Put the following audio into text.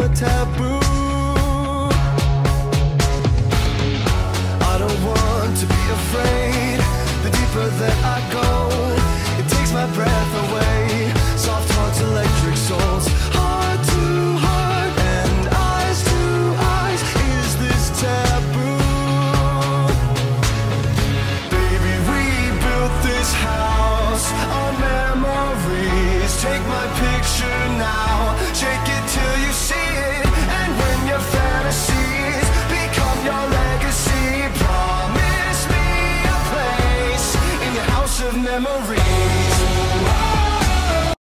a taboo. I don't want to be afraid. The deeper that I go. of memories.